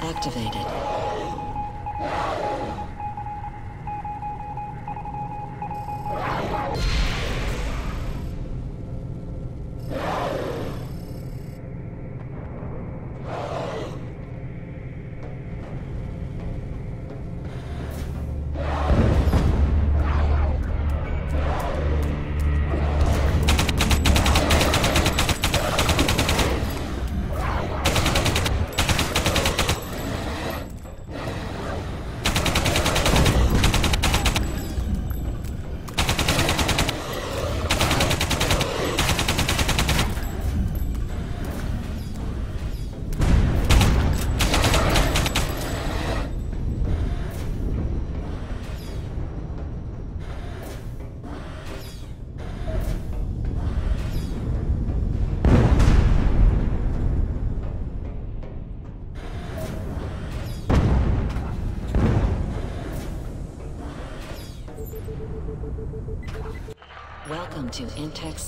activated.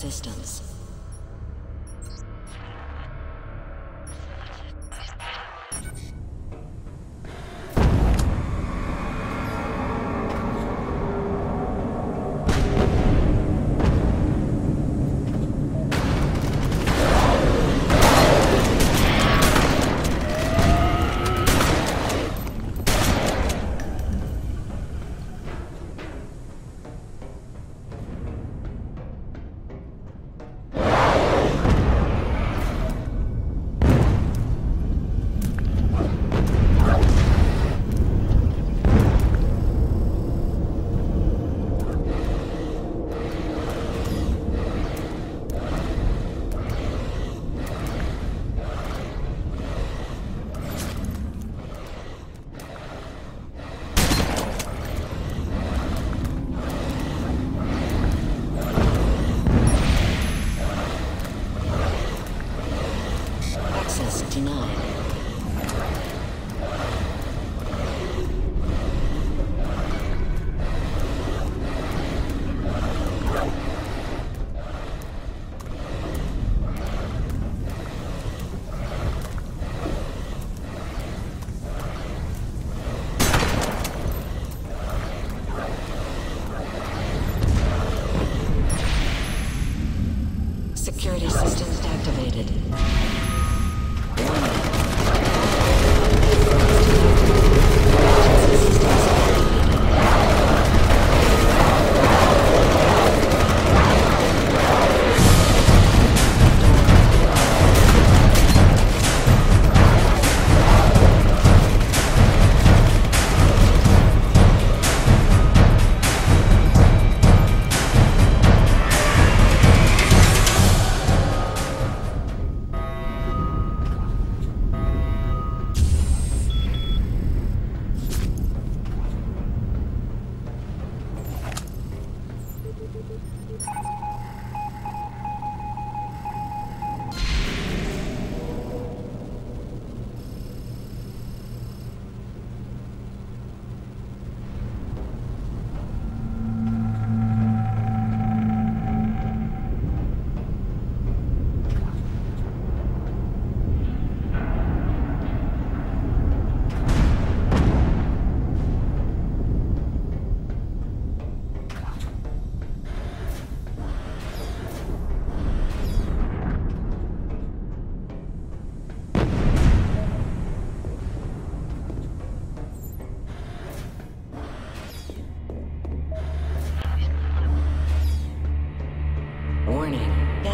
Intex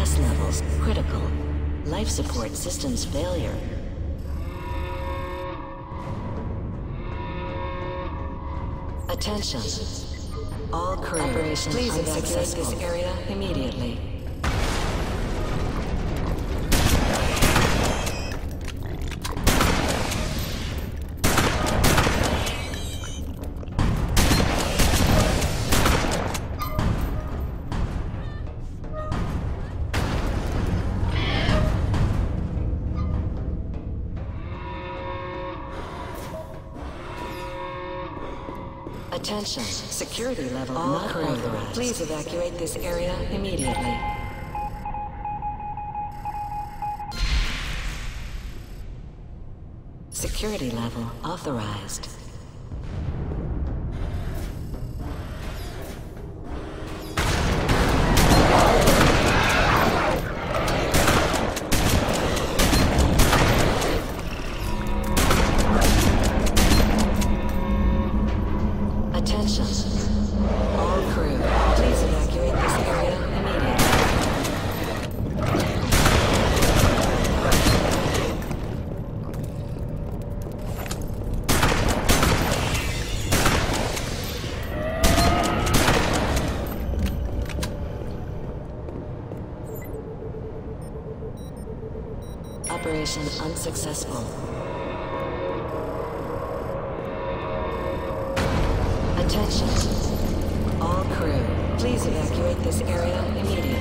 Gas levels critical. Life support systems failure. Attention. All crew. Please evacuate this area immediately. Attention, security level All not authorized. Please evacuate this area immediately. Security level authorized. Please evacuate this area immediately.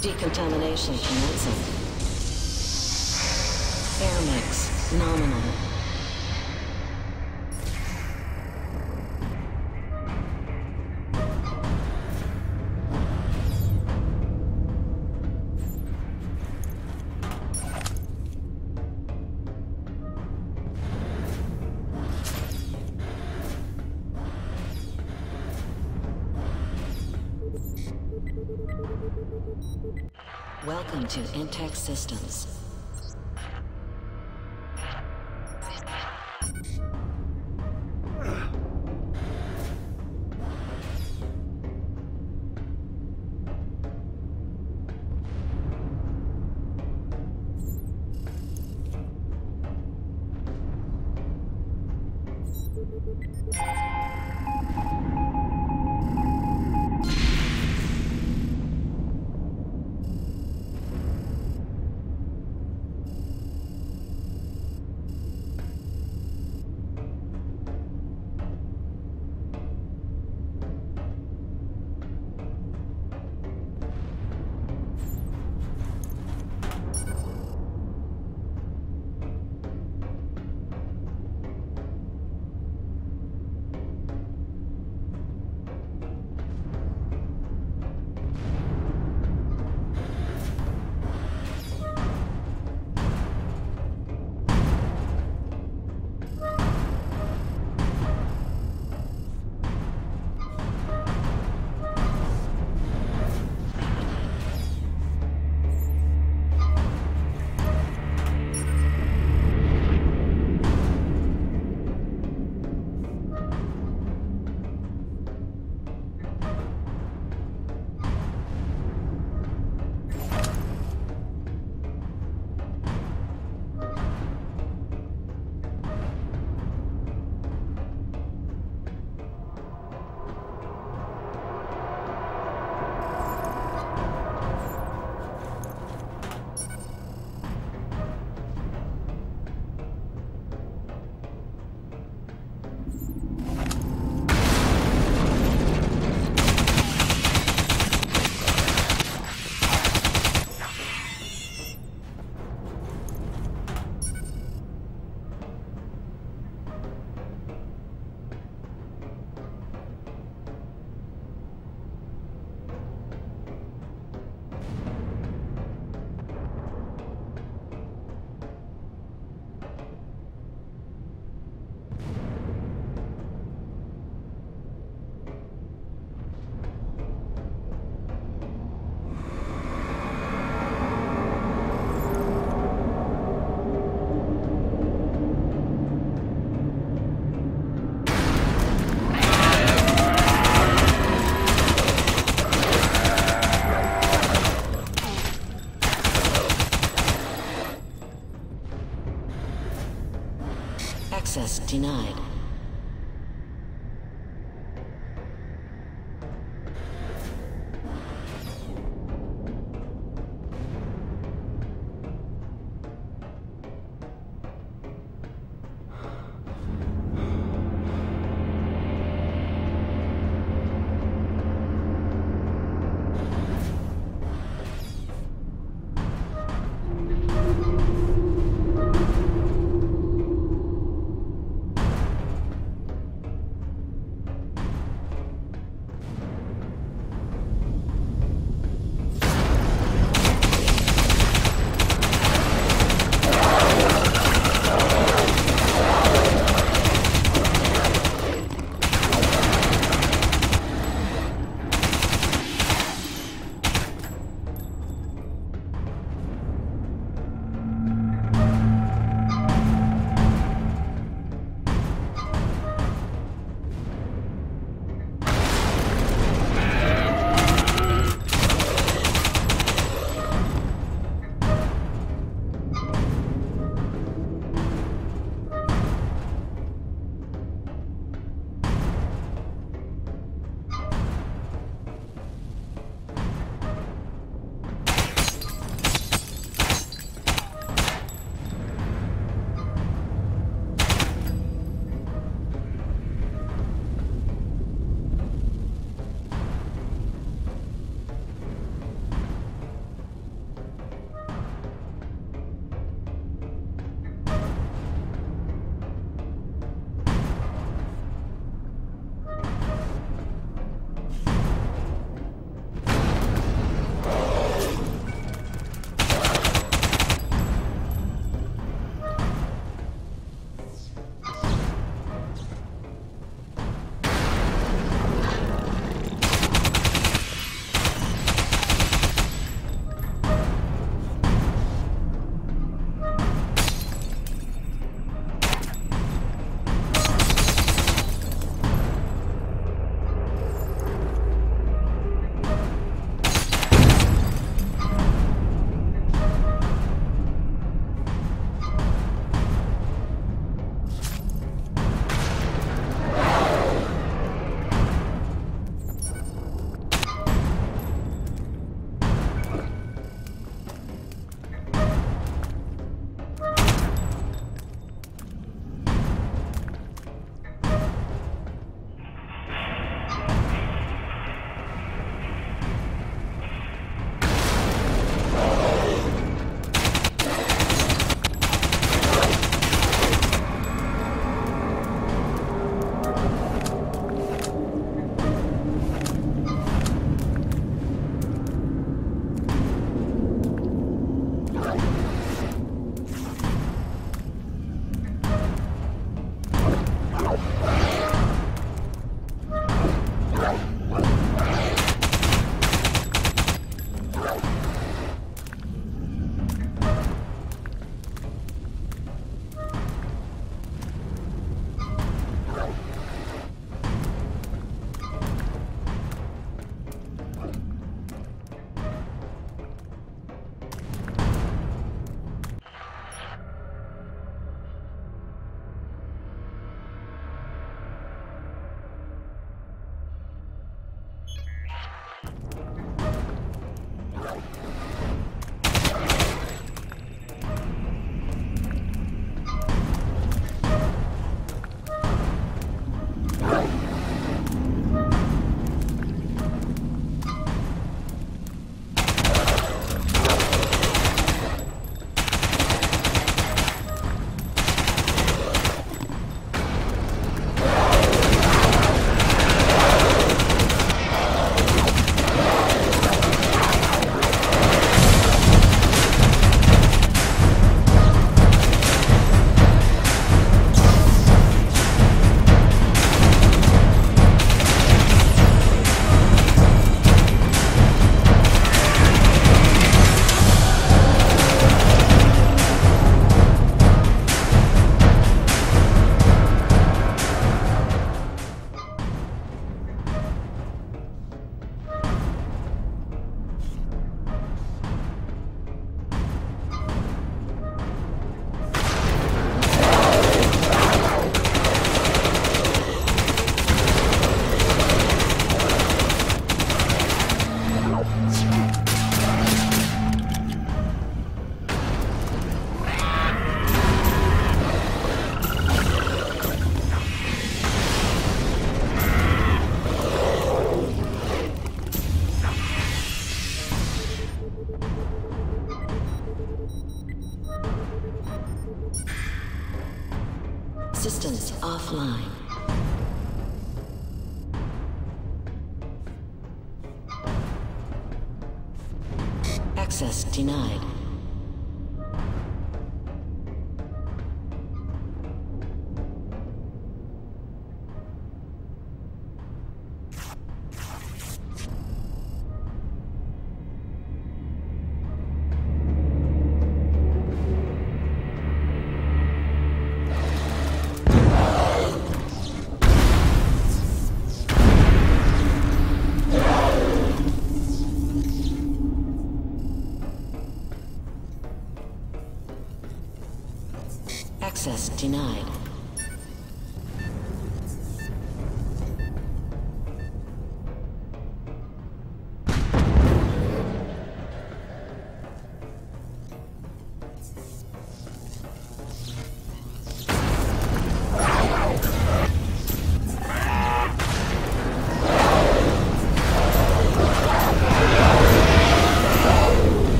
Decontamination commencing. Air mix nominal. Access denied.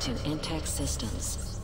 To Intex Systems.